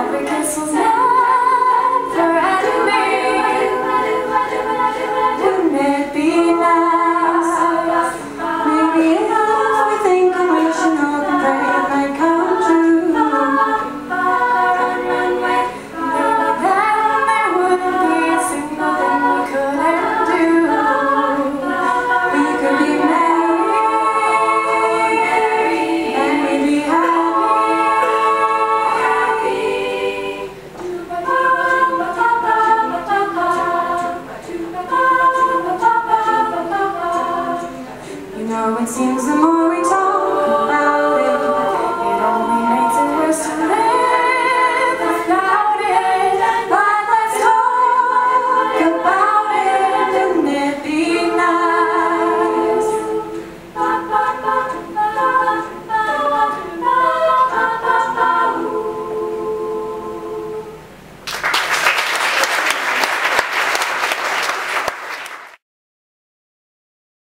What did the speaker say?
African Проводим зимой.